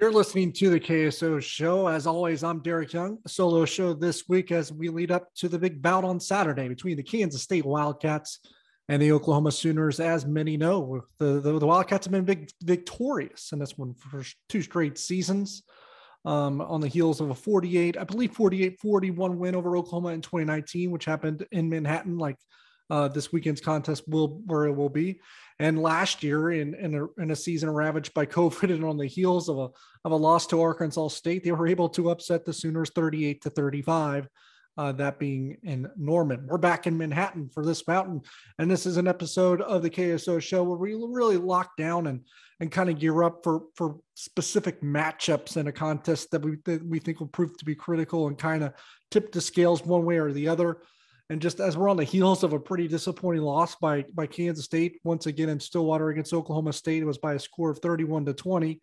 You're listening to the KSO show. As always, I'm Derek Young, a solo show this week as we lead up to the big bout on Saturday between the Kansas State Wildcats and the Oklahoma Sooners. As many know, the, the, the Wildcats have been big victorious in this one for two straight seasons. Um, on the heels of a 48, I believe 48 41 win over Oklahoma in 2019, which happened in Manhattan, like uh, this weekend's contest will where it will be. And last year, in in a, in a season ravaged by COVID and on the heels of a of a loss to Arkansas State, they were able to upset the Sooners 38 to 35. Uh, that being in Norman. We're back in Manhattan for this mountain, and this is an episode of the KSO show where we really lock down and and kind of gear up for for specific matchups in a contest that we that we think will prove to be critical and kind of tip the scales one way or the other. And just as we're on the heels of a pretty disappointing loss by by Kansas State once again in Stillwater against Oklahoma State, it was by a score of 31 to 20.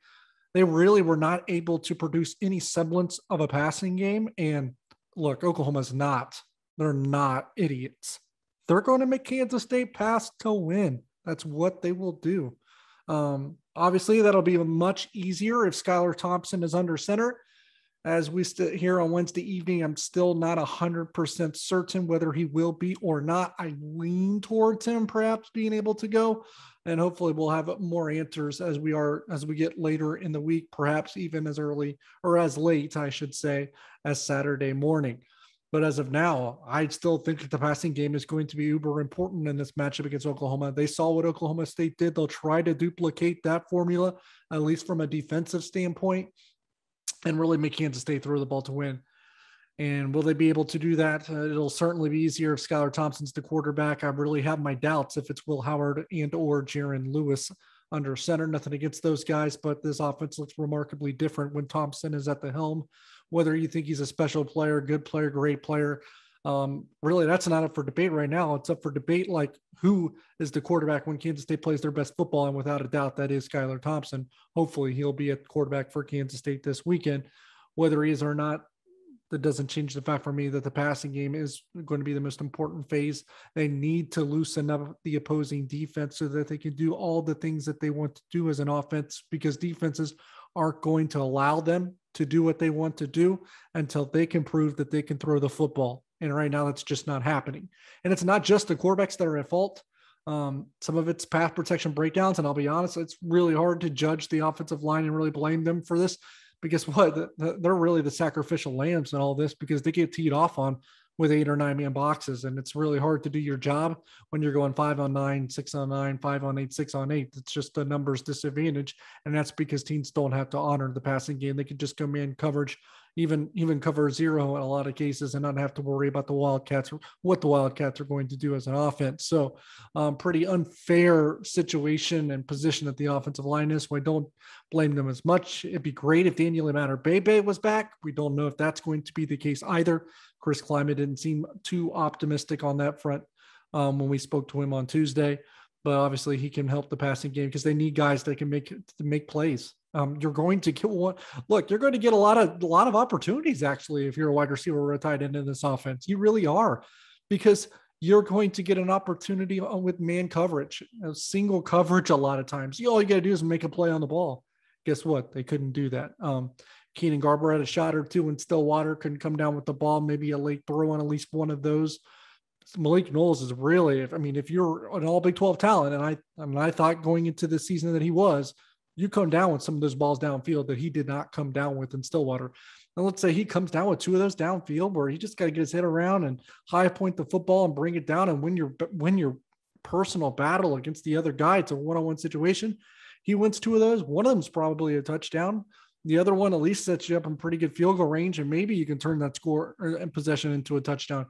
They really were not able to produce any semblance of a passing game. And look, Oklahoma's not. They're not idiots. They're going to make Kansas State pass to win. That's what they will do. Um, obviously, that'll be much easier if Skylar Thompson is under center as we sit here on Wednesday evening, I'm still not 100% certain whether he will be or not. I lean towards him perhaps being able to go, and hopefully we'll have more answers as we are as we get later in the week, perhaps even as early or as late, I should say, as Saturday morning. But as of now, I still think that the passing game is going to be uber important in this matchup against Oklahoma. They saw what Oklahoma State did. They'll try to duplicate that formula, at least from a defensive standpoint and really make Kansas State throw the ball to win. And will they be able to do that? Uh, it'll certainly be easier if Skylar Thompson's the quarterback. I really have my doubts if it's Will Howard and or Jaren Lewis under center. Nothing against those guys, but this offense looks remarkably different when Thompson is at the helm. Whether you think he's a special player, good player, great player, um, really that's not up for debate right now. It's up for debate like who is the quarterback when Kansas State plays their best football, and without a doubt, that is Skylar Thompson. Hopefully, he'll be a quarterback for Kansas State this weekend. Whether he is or not, that doesn't change the fact for me that the passing game is going to be the most important phase. They need to loosen up the opposing defense so that they can do all the things that they want to do as an offense because defenses aren't going to allow them to do what they want to do until they can prove that they can throw the football. And right now, that's just not happening. And it's not just the quarterbacks that are at fault. Um, some of it's pass protection breakdowns. And I'll be honest, it's really hard to judge the offensive line and really blame them for this because what they're really the sacrificial lambs in all this because they get teed off on with eight or nine man boxes. And it's really hard to do your job when you're going five on nine, six on nine, five on eight, six on eight. It's just the numbers disadvantage. And that's because teams don't have to honor the passing game. They can just come in coverage even even cover zero in a lot of cases and not have to worry about the Wildcats or what the Wildcats are going to do as an offense. So, um, pretty unfair situation and position that the offensive line is. So I don't blame them as much. It'd be great if Daniel Imatorbhebhe was back. We don't know if that's going to be the case either. Chris Klieman didn't seem too optimistic on that front um, when we spoke to him on Tuesday. But obviously, he can help the passing game because they need guys that can make make plays. Um, you're going to get one. Look, you're going to get a lot of a lot of opportunities actually if you're a wide receiver or a tight end in this offense. You really are, because you're going to get an opportunity with man coverage, single coverage. A lot of times, you all you got to do is make a play on the ball. Guess what? They couldn't do that. Um, Keenan Garber had a shot or two and Stillwater, couldn't come down with the ball. Maybe a late throw on at least one of those. Malik Knowles is really, I mean, if you're an all Big 12 talent, and I, I mean, I thought going into the season that he was, you come down with some of those balls downfield that he did not come down with in Stillwater. And let's say he comes down with two of those downfield where he just got to get his head around and high point the football and bring it down and win your win your personal battle against the other guy. It's a one-on-one situation. He wins two of those. One of them's probably a touchdown. The other one at least sets you up in pretty good field goal range, and maybe you can turn that score uh, and possession into a touchdown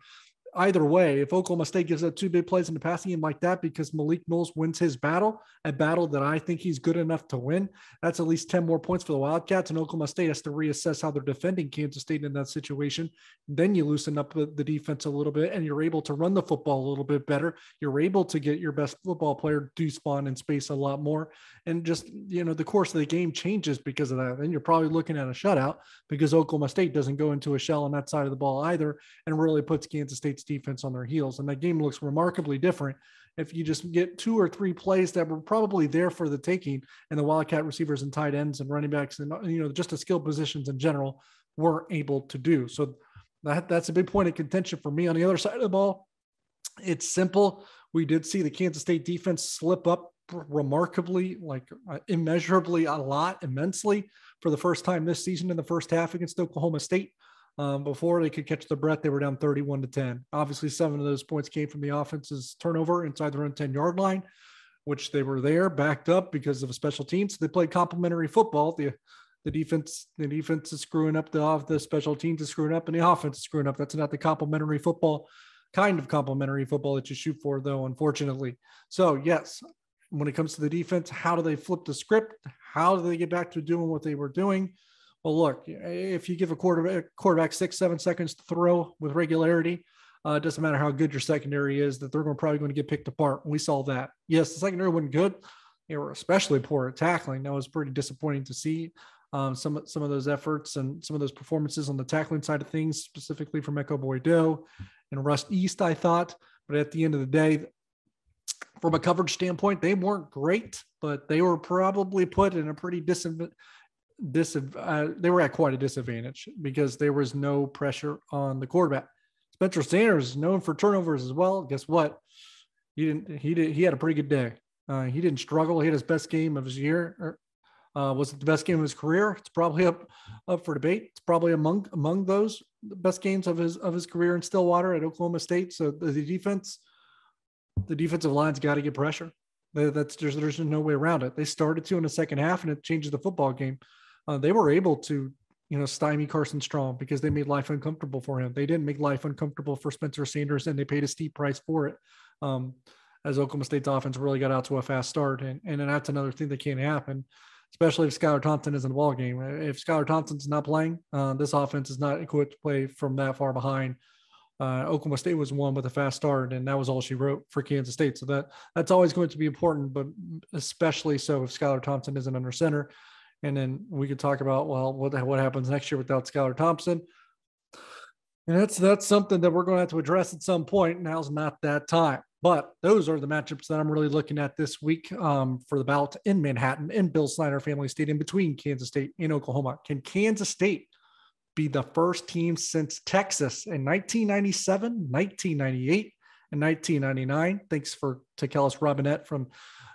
either way, if Oklahoma State gives up two big plays in the passing game like that because Malik Knowles wins his battle, a battle that I think he's good enough to win, that's at least 10 more points for the Wildcats. And Oklahoma State has to reassess how they're defending Kansas State in that situation. Then you loosen up the defense a little bit and you're able to run the football a little bit better. You're able to get your best football player Deuce Vaughn in space a lot more. And just, you know, the course of the game changes because of that. Then you're probably looking at a shutout because Oklahoma State doesn't go into a shell on that side of the ball either and really puts Kansas State's defense on their heels. And that game looks remarkably different if you just get two or three plays that were probably there for the taking, and the Wildcat receivers and tight ends and running backs and you know just the skill positions in general weren't able to do. So that that's a big point of contention for me. On the other side of the ball, it's simple. We did see the Kansas State defense slip up remarkably, like uh, immeasurably, a lot, immensely for the first time this season in the first half against Oklahoma State. Um, before they could catch their breath, they were down 31 to 10. Obviously, seven of those points came from the offense's turnover inside their own 10 yard line, which they were there backed up because of a special team. So they played complementary football. The the defense, the defense is screwing up the off the special teams is screwing up, and the offense is screwing up. That's not the complementary football kind of complementary football that you shoot for, though, unfortunately. So, yes, when it comes to the defense, how do they flip the script? How do they get back to doing what they were doing? Well, look, if you give a quarterback, quarterback six, seven seconds to throw with regularity, uh, it doesn't matter how good your secondary is, that they're going, probably going to get picked apart. We saw that. Yes, the secondary wasn't good. They were especially poor at tackling. That was pretty disappointing to see. Um, some some of those efforts and some of those performances on the tackling side of things, specifically from Ekow Boye-Doe and Russ Yeast, I thought. But at the end of the day, from a coverage standpoint, they weren't great, but they were probably put in a pretty disadvantage dis uh, they were at quite a disadvantage because there was no pressure on the quarterback. Spencer Sanders known for turnovers as well. Guess what? He didn't. He did. He had a pretty good day. Uh, he didn't struggle. He had his best game of his year. Or, uh, was it the best game of his career? It's probably up up for debate. It's probably among among those best games of his of his career in Stillwater at Oklahoma State. So the, the defense, the defensive line's got to get pressure. That's there's no way around it. They started to in the second half, and it changes the football game uh, they were able to, you know, stymie Carson Strong because they made life uncomfortable for him. They didn't make life uncomfortable for Spencer Sanders, and they paid a steep price for it. Um, as Oklahoma State's offense really got out to a fast start, and and that's another thing that can't happen, especially if Skylar Thompson is in the ball game. If Skylar Thompson's not playing, uh, this offense is not equipped to play from that far behind. Uh, Oklahoma State was one with a fast start, and that was all she wrote for Kansas State. So that that's always going to be important, but especially so if Skylar Thompson isn't under center. And then we could talk about, well, what, what happens next year without Skylar Thompson. And that's that's something that we're going to have to address at some point. Now's not that time. But those are the matchups that I'm really looking at this week um, for the ballot in Manhattan in Bill Snyder Family Stadium between Kansas State and Oklahoma. Can Kansas State be the first team since Texas in 1997, 1998, and 1999? Thanks for to Kellis Robinett from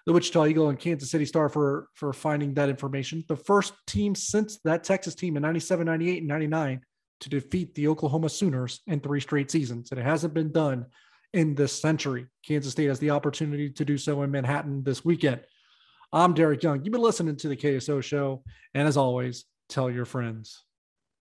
the Wichita Eagle and Kansas City Star for for finding that information. The first team since that Texas team in 97, 98, and 99 to defeat the Oklahoma Sooners in three straight seasons. And it hasn't been done in this century. Kansas State has the opportunity to do so in Manhattan this weekend. I'm Derek Young. You've been listening to the KSO show. And as always, tell your friends.